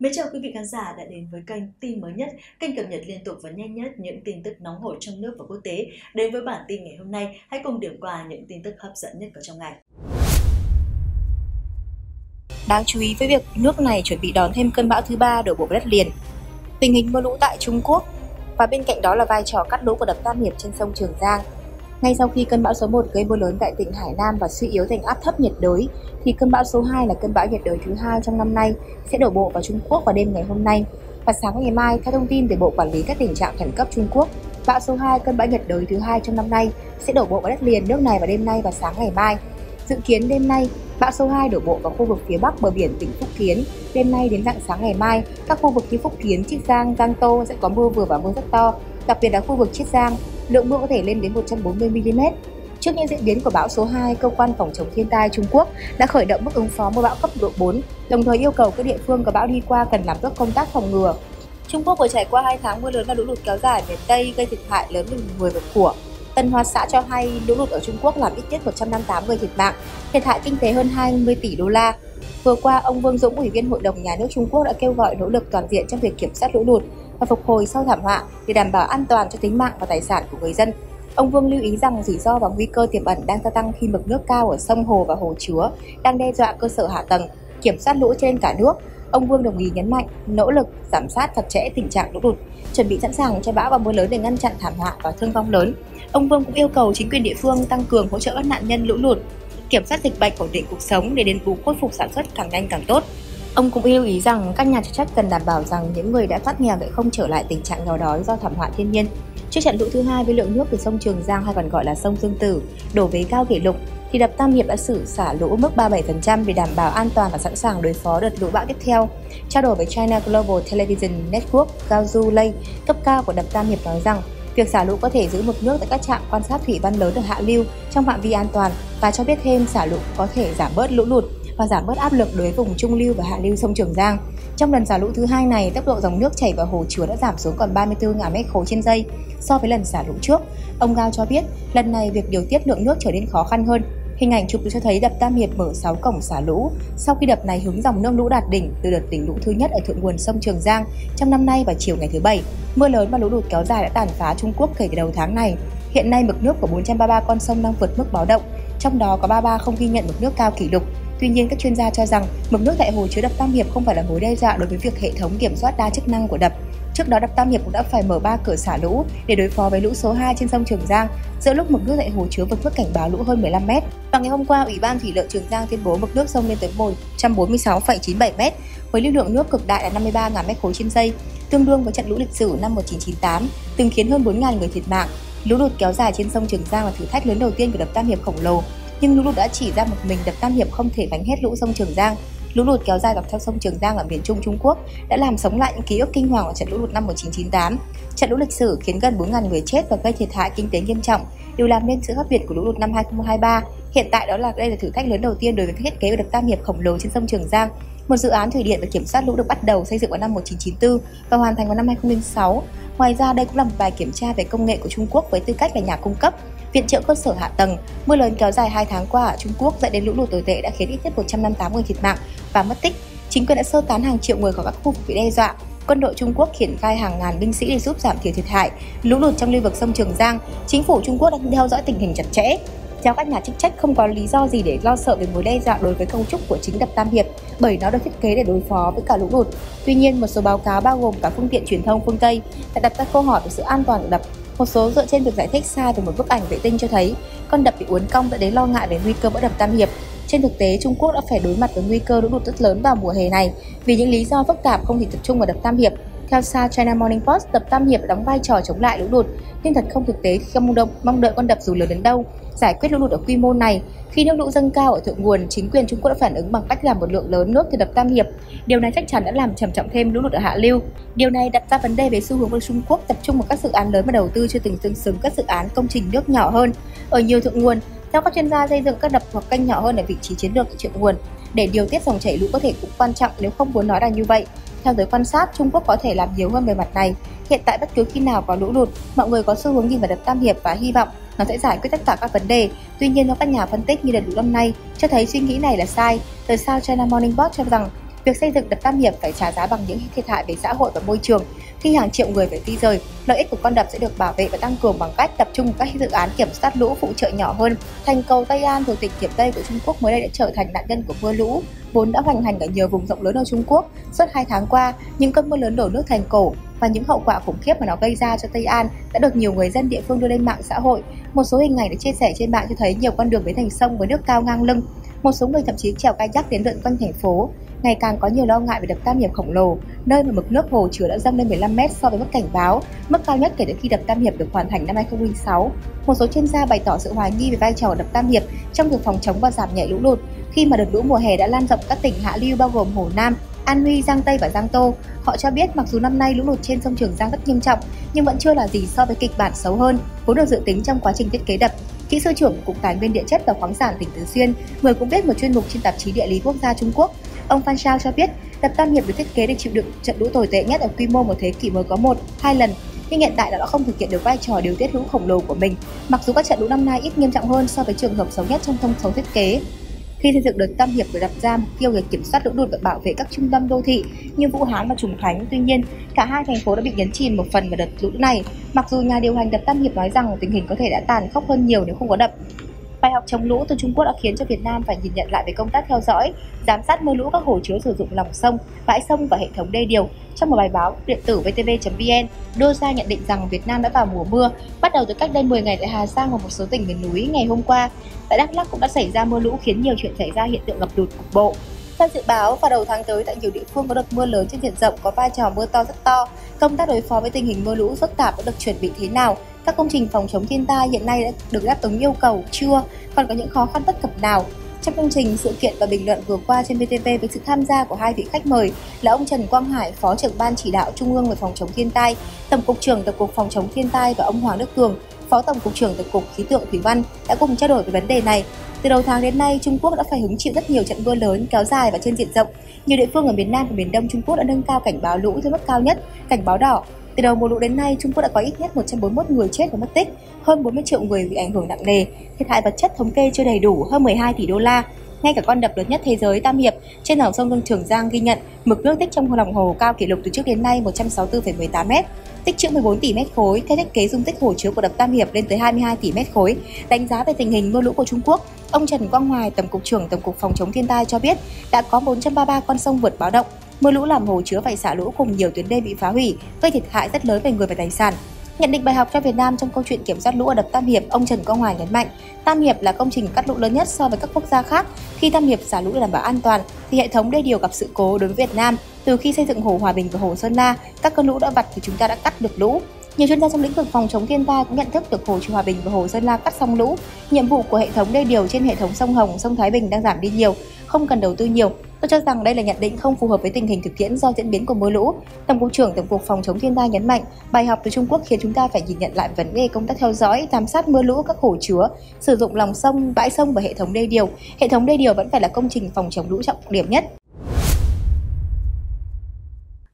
Mến chào quý vị khán giả đã đến với kênh tin mới nhất, kênh cập nhật liên tục và nhanh nhất những tin tức nóng hổi trong nước và quốc tế. Đến với bản tin ngày hôm nay, hãy cùng điểm qua những tin tức hấp dẫn nhất có trong ngày. Đáng chú ý với việc nước này chuẩn bị đón thêm cơn bão thứ ba đổ bộ đất liền. Tình hình mưa lũ tại Trung Quốc và bên cạnh đó là vai trò cắt lũ của đập Tam Hiệp trên sông Trường Giang ngay sau khi cơn bão số 1 gây mưa lớn tại tỉnh Hải Nam và suy yếu thành áp thấp nhiệt đới, thì cơn bão số 2 là cơn bão nhiệt đới thứ hai trong năm nay sẽ đổ bộ vào Trung Quốc vào đêm ngày hôm nay. Và sáng ngày mai, theo thông tin từ Bộ Quản lý các tình trạng khẩn cấp Trung Quốc, bão số 2 cơn bão nhiệt đới thứ hai trong năm nay sẽ đổ bộ vào đất liền nước này vào đêm nay và sáng ngày mai. Dự kiến đêm nay, bão số 2 đổ bộ vào khu vực phía bắc bờ biển tỉnh Phúc Kiến. Đêm nay đến dạng sáng ngày mai, các khu vực như Phúc Kiến, Chiết Giang, Giang Tô sẽ có mưa vừa và mưa rất to, đặc biệt là khu vực Chiết Giang, lượng mưa có thể lên đến 140 mm. Trước những diễn biến của bão số 2, cơ quan phòng chống thiên tai Trung Quốc đã khởi động mức ứng phó mưa bão cấp độ 4, đồng thời yêu cầu các địa phương có bão đi qua cần làm tốt công tác phòng ngừa. Trung Quốc vừa trải qua 2 tháng mưa lớn và lũ lụt kéo dài miền Tây gây thiệt hại lớn về người và của. Tân Hoa xã cho hay lũ lụt ở Trung Quốc làm ít nhất 158 người thiệt mạng, thiệt hại kinh tế hơn 20 tỷ đô la. Vừa qua, ông Vương Dũng, Ủy viên Hội đồng Nhà nước Trung Quốc đã kêu gọi nỗ lực toàn diện trong việc kiểm soát lũ lụt và phục hồi sau thảm họa để đảm bảo an toàn cho tính mạng và tài sản của người dân. Ông Vương lưu ý rằng rủi ro và nguy cơ tiềm ẩn đang gia tăng khi mực nước cao ở sông hồ và hồ chứa đang đe dọa cơ sở hạ tầng, kiểm soát lũ trên cả nước. Ông Vương đồng ý nhấn mạnh nỗ lực giám sát chặt chẽ tình trạng lũ lụt, chuẩn bị sẵn sàng cho bão và mưa lớn để ngăn chặn thảm họa và thương vong lớn. Ông Vương cũng yêu cầu chính quyền địa phương tăng cường hỗ trợ các nạn nhân lũ lụt, kiểm soát dịch bệnh ổn định cuộc sống để đền bù khôi phục sản xuất càng nhanh càng tốt. Ông cũng lưu ý rằng các nhà chức trách cần đảm bảo rằng những người đã thoát nghèo sẽ không trở lại tình trạng nghèo đói do thảm họa thiên nhiên. Trước trận lũ thứ hai với lượng nước từ sông Trường Giang hay còn gọi là sông Dương Tử đổ về cao kỷ lục, thì đập Tam Hiệp đã xử xả lũ mức 37% để đảm bảo an toàn và sẵn sàng đối phó đợt lũ bão tiếp theo. Trao đổi với China Global Television Network, Gao Zhu Lei, cấp cao của đập Tam Hiệp nói rằng việc xả lũ có thể giữ mực nước tại các trạm quan sát thủy văn lớn ở hạ lưu trong phạm vi an toàn và cho biết thêm xả lũ có thể giảm bớt lũ lụt và giảm bớt áp lực đối với vùng trung lưu và hạ lưu sông Trường Giang. Trong lần xả lũ thứ hai này, tốc độ dòng nước chảy vào hồ chứa đã giảm xuống còn 34.000 mét khối trên giây so với lần xả lũ trước. Ông Gao cho biết, lần này việc điều tiết lượng nước trở nên khó khăn hơn. Hình ảnh chụp cho thấy đập Tam Hiệp mở 6 cổng xả lũ sau khi đập này hứng dòng nước lũ đạt đỉnh từ đợt đỉnh lũ thứ nhất ở thượng nguồn sông Trường Giang trong năm nay vào chiều ngày thứ Bảy. Mưa lớn và lũ lụt kéo dài đã tàn phá Trung Quốc kể từ đầu tháng này. Hiện nay mực nước của 433 con sông đang vượt mức báo động, trong đó có 33 không ghi nhận mực nước cao kỷ lục Tuy nhiên, các chuyên gia cho rằng mực nước tại hồ chứa đập Tam Hiệp không phải là mối đe dọa đối với việc hệ thống kiểm soát đa chức năng của đập. Trước đó, đập Tam Hiệp cũng đã phải mở ba cửa xả lũ để đối phó với lũ số 2 trên sông Trường Giang, giữa lúc mực nước tại hồ chứa vượt mức cảnh báo lũ hơn 15 mét. Và ngày hôm qua, Ủy ban Thủy lợi Trường Giang tuyên bố mực nước sông lên tới 146,97 mét, với lưu lượng nước cực đại là 53.000 mét khối trên giây, tương đương với trận lũ lịch sử năm 1998, từng khiến hơn 4.000 người thiệt mạng. Lũ lụt kéo dài trên sông Trường Giang là thử thách lớn đầu tiên của đập Tam Hiệp khổng lồ, nhưng lũ lụt đã chỉ ra một mình đập Tam Hiệp không thể gánh hết lũ sông Trường Giang. Lũ lụt kéo dài dọc theo sông Trường Giang ở miền Trung Trung Quốc đã làm sống lại những ký ức kinh hoàng của trận lũ lụt năm 1998. Trận lũ lịch sử khiến gần 4.000 người chết và gây thiệt hại kinh tế nghiêm trọng, điều làm nên sự khác biệt của lũ lụt năm 2023. Hiện tại đó là đây là thử thách lớn đầu tiên đối với thiết kế của đập Tam Hiệp khổng lồ trên sông Trường Giang. Một dự án thủy điện và kiểm soát lũ được bắt đầu xây dựng vào năm 1994 và hoàn thành vào năm 2006. Ngoài ra, đây cũng là một bài kiểm tra về công nghệ của Trung Quốc với tư cách là nhà cung cấp viện trợ cơ sở hạ tầng. Mưa lớn kéo dài 2 tháng qua ở Trung Quốc dẫn đến lũ lụt tồi tệ đã khiến ít nhất 158 người thiệt mạng và mất tích. Chính quyền đã sơ tán hàng triệu người khỏi các khu vực bị đe dọa. Quân đội Trung Quốc triển khai hàng ngàn binh sĩ để giúp giảm thiểu thiệt hại lũ lụt trong lưu vực sông Trường Giang. Chính phủ Trung Quốc đang theo dõi tình hình chặt chẽ. Theo các nhà chức trách không có lý do gì để lo sợ về mối đe dọa đối với công trúc của chính đập Tam Hiệp bởi nó được thiết kế để đối phó với cả lũ lụt. Tuy nhiên, một số báo cáo bao gồm cả phương tiện truyền thông phương Tây đã đặt ra câu hỏi về sự an toàn của đập một số dựa trên việc giải thích sai từ một bức ảnh vệ tinh cho thấy con đập bị uốn cong dẫn đến lo ngại về nguy cơ vỡ đập Tam Hiệp. Trên thực tế, Trung Quốc đã phải đối mặt với nguy cơ lũ lụt rất lớn vào mùa hè này vì những lý do phức tạp không chỉ tập trung vào đập Tam Hiệp. Theo South China Morning Post, đập Tam Hiệp đóng vai trò chống lại lũ lụt, nhưng thật không thực tế khi không mong đợi, mong đợi con đập dù lớn đến đâu giải quyết lũ lụt ở quy mô này. Khi nước lũ dâng cao ở thượng nguồn, chính quyền Trung Quốc đã phản ứng bằng cách làm một lượng lớn nước từ đập Tam Hiệp. Điều này chắc chắn đã làm trầm trọng thêm lũ lụt ở hạ lưu. Điều này đặt ra vấn đề về xu hướng của Trung Quốc tập trung vào các dự án lớn và đầu tư chưa từng tương xứng các dự án công trình nước nhỏ hơn ở nhiều thượng nguồn. Theo các chuyên gia xây dựng các đập hoặc kênh nhỏ hơn ở vị trí chiến lược thượng nguồn để điều tiết dòng chảy lũ có thể cũng quan trọng nếu không muốn nói là như vậy. Theo giới quan sát, Trung Quốc có thể làm nhiều hơn về mặt này. Hiện tại bất cứ khi nào có lũ lụt, mọi người có xu hướng nhìn vào đập Tam Hiệp và hy vọng nó sẽ giải quyết tất cả các vấn đề. Tuy nhiên, theo các nhà phân tích như đợt lũ năm nay cho thấy suy nghĩ này là sai. Tờ Sao China Morning Post cho rằng việc xây dựng đập Tam Hiệp phải trả giá bằng những thiệt hại về xã hội và môi trường. Khi hàng triệu người phải di rời, lợi ích của con đập sẽ được bảo vệ và tăng cường bằng cách tập trung các dự án kiểm soát lũ phụ trợ nhỏ hơn. Thành cầu Tây An thuộc tỉnh Kiểm Tây của Trung Quốc mới đây đã trở thành nạn nhân của mưa lũ, vốn đã hoành hành ở nhiều vùng rộng lớn ở Trung Quốc. Suốt hai tháng qua, những cơn mưa lớn đổ nước thành cổ và những hậu quả khủng khiếp mà nó gây ra cho Tây An đã được nhiều người dân địa phương đưa lên mạng xã hội. Một số hình ảnh được chia sẻ trên mạng cho thấy nhiều con đường biến thành sông với nước cao ngang lưng. Một số người thậm chí trèo kayak đến lượn quanh thành phố. Ngày càng có nhiều lo ngại về đập Tam Hiệp khổng lồ, nơi mà mực nước hồ chứa đã dâng lên 15 mét so với mức cảnh báo, mức cao nhất kể từ khi đập Tam Hiệp được hoàn thành năm 2006. Một số chuyên gia bày tỏ sự hoài nghi về vai trò đập Tam Hiệp trong việc phòng chống và giảm nhẹ lũ lụt khi mà đợt lũ mùa hè đã lan rộng các tỉnh hạ lưu bao gồm Hồ Nam, An Huy, Giang Tây và Giang Tô. Họ cho biết mặc dù năm nay lũ lụt trên sông Trường Giang rất nghiêm trọng, nhưng vẫn chưa là gì so với kịch bản xấu hơn, vốn được dự tính trong quá trình thiết kế đập. Kỹ sư trưởng Cục Tài nguyên Địa chất và khoáng sản tỉnh Tứ Xuyên, người cũng biết một chuyên mục trên tạp chí Địa lý Quốc gia Trung Quốc. Ông Phan Shao cho biết, đập Tam Hiệp được thiết kế để chịu đựng trận lũ tồi tệ nhất ở quy mô một thế kỷ mới có một, hai lần, nhưng hiện tại đã không thực hiện được vai trò điều tiết lũ khổng lồ của mình. Mặc dù các trận lũ năm nay ít nghiêm trọng hơn so với trường hợp xấu nhất trong thông số thiết kế, khi xây dựng đợt Tam Hiệp được đặt ra mục tiêu để kiểm soát lũ lụt và bảo vệ các trung tâm đô thị như Vũ Hán và Trùng Khánh. Tuy nhiên, cả hai thành phố đã bị nhấn chìm một phần vào đợt lũ này. Mặc dù nhà điều hành đập Tam Hiệp nói rằng tình hình có thể đã tàn khốc hơn nhiều nếu không có đập. Bài học chống lũ từ Trung Quốc đã khiến cho Việt Nam phải nhìn nhận lại về công tác theo dõi, giám sát mưa lũ các hồ chứa sử dụng lòng sông, bãi sông và hệ thống đê điều. Trong một bài báo điện tử vtv.vn đưa ra nhận định rằng Việt Nam đã vào mùa mưa, bắt đầu từ cách đây 10 ngày tại Hà Giang và một số tỉnh miền núi ngày hôm qua. Tại Đắk Lắk cũng đã xảy ra mưa lũ khiến nhiều chuyện xảy ra hiện tượng ngập lụt cục bộ. Theo dự báo, vào đầu tháng tới tại nhiều địa phương có đợt mưa lớn trên diện rộng có vai trò mưa to rất to. Công tác đối phó với tình hình mưa lũ phức tạp đã được chuẩn bị thế nào? Các công trình phòng chống thiên tai hiện nay đã được đáp ứng yêu cầu chưa? Còn có những khó khăn bất cập nào? Trong chương trình sự kiện và bình luận vừa qua trên VTV với sự tham gia của hai vị khách mời là ông Trần Quang Hải, Phó trưởng ban chỉ đạo Trung ương về phòng chống thiên tai, Tổng cục trưởng Tổng cục phòng chống thiên tai và ông Hoàng Đức Cường, Phó Tổng cục trưởng Tổng cục Khí tượng Thủy văn đã cùng trao đổi về vấn đề này. Từ đầu tháng đến nay, Trung Quốc đã phải hứng chịu rất nhiều trận mưa lớn kéo dài và trên diện rộng. Nhiều địa phương ở miền Nam và miền Đông Trung Quốc đã nâng cao cảnh báo lũ lên mức cao nhất, cảnh báo đỏ. Từ đầu mùa lũ đến nay, Trung Quốc đã có ít nhất 141 người chết và mất tích, hơn 40 triệu người bị ảnh hưởng nặng nề. Thiệt hại vật chất thống kê chưa đầy đủ hơn 12 tỷ đô la. Ngay cả con đập lớn nhất thế giới Tam Hiệp trên dòng sông Trường Giang ghi nhận mực nước tích trong lòng hồ cao kỷ lục từ trước đến nay 164,18 m, tích trữ 14 tỷ mét khối. Theo thiết kế dung tích hồ chứa của đập Tam Hiệp lên tới 22 tỷ mét khối. Đánh giá về tình hình mưa lũ của Trung Quốc, ông Trần Quang Hoài, Tổng cục trưởng Tổng cục Phòng chống thiên tai cho biết đã có 433 con sông vượt báo động. Mưa lũ làm hồ chứa phải xả lũ cùng nhiều tuyến đê bị phá hủy, gây thiệt hại rất lớn về người và tài sản. Nhận định bài học cho Việt Nam trong câu chuyện kiểm soát lũ ở đập Tam Hiệp, ông Trần Quang Hoài nhấn mạnh, Tam Hiệp là công trình cắt lũ lớn nhất so với các quốc gia khác. Khi Tam Hiệp xả lũ để đảm bảo an toàn, thì hệ thống đê điều gặp sự cố đối với Việt Nam. Từ khi xây dựng hồ Hòa Bình và hồ Sơn La, các cơn lũ đã vặt thì chúng ta đã cắt được lũ. Nhiều chuyên gia trong lĩnh vực phòng chống thiên tai cũng nhận thức được hồ Hòa Bình và hồ Sơn La cắt xong lũ. Nhiệm vụ của hệ thống đê điều trên hệ thống sông Hồng, sông Thái Bình đang giảm đi nhiều, không cần đầu tư nhiều. Tôi cho rằng đây là nhận định không phù hợp với tình hình thực tiễn do diễn biến của mưa lũ. Tổng cục trưởng Tổng cục Phòng chống thiên tai nhấn mạnh, bài học từ Trung Quốc khiến chúng ta phải nhìn nhận lại vấn đề công tác theo dõi, giám sát mưa lũ các hồ chứa, sử dụng lòng sông, bãi sông và hệ thống đê điều. Hệ thống đê điều vẫn phải là công trình phòng chống lũ trọng điểm nhất.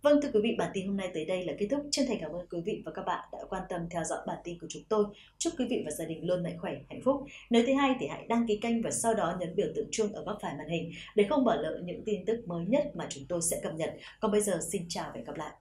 Vâng thưa quý vị, bản tin hôm nay tới đây là kết thúc. Chân thành cảm ơn quý vị và các bạn đã quan tâm theo dõi bản tin của chúng tôi. Chúc quý vị và gia đình luôn mạnh khỏe, hạnh phúc. Nếu thấy hay thì hãy đăng ký kênh và sau đó nhấn biểu tượng chuông ở góc phải màn hình để không bỏ lỡ những tin tức mới nhất mà chúng tôi sẽ cập nhật. Còn bây giờ xin chào và hẹn gặp lại.